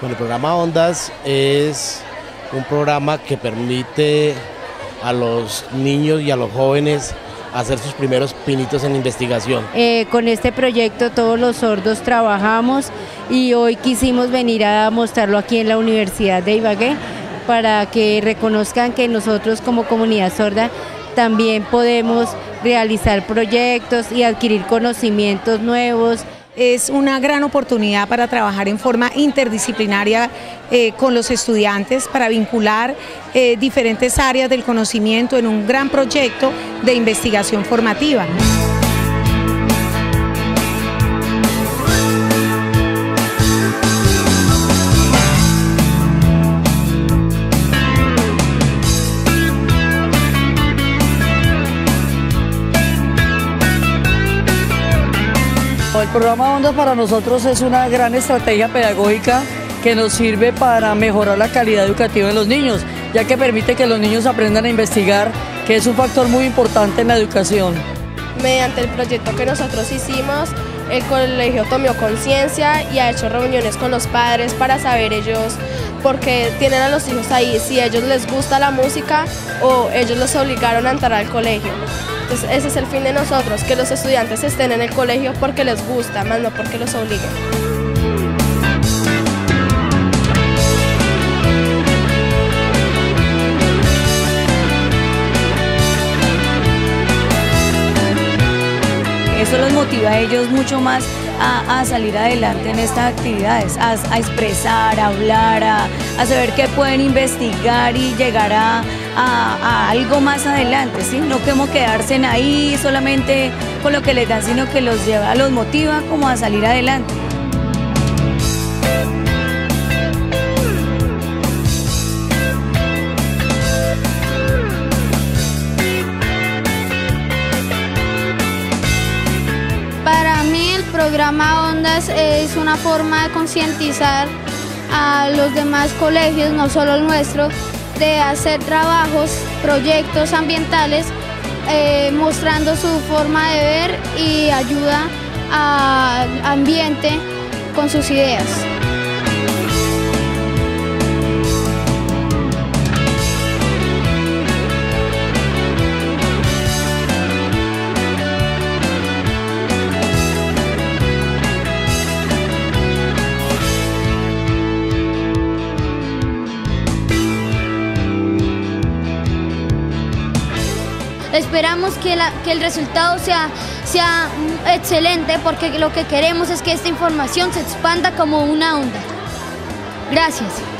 Bueno, el programa Ondas es un programa que permite a los niños y a los jóvenes hacer sus primeros pinitos en investigación. Eh, con este proyecto todos los sordos trabajamos y hoy quisimos venir a mostrarlo aquí en la Universidad de Ibagué para que reconozcan que nosotros como comunidad sorda también podemos realizar proyectos y adquirir conocimientos nuevos es una gran oportunidad para trabajar en forma interdisciplinaria eh, con los estudiantes, para vincular eh, diferentes áreas del conocimiento en un gran proyecto de investigación formativa. El programa Ondas para nosotros es una gran estrategia pedagógica que nos sirve para mejorar la calidad educativa de los niños, ya que permite que los niños aprendan a investigar, que es un factor muy importante en la educación. Mediante el proyecto que nosotros hicimos, el colegio tomó conciencia y ha hecho reuniones con los padres para saber ellos por qué tienen a los hijos ahí, si a ellos les gusta la música o ellos los obligaron a entrar al colegio. Entonces ese es el fin de nosotros, que los estudiantes estén en el colegio porque les gusta, más no porque los obliguen. Eso los motiva a ellos mucho más a, salir adelante en estas actividades, a, expresar, a hablar, a, saber que pueden investigar y llegar a, algo más adelante, ¿sí? No como quedarse ahí solamente con lo que les dan, sino que los lleva, los motiva como a salir adelante. Programa Ondas es una forma de concientizar a los demás colegios, no solo el nuestro, de hacer trabajos, proyectos ambientales, eh, mostrando su forma de ver y ayuda al ambiente con sus ideas. Esperamos que, el resultado sea, sea excelente porque lo que queremos es que esta información se expanda como una onda. Gracias.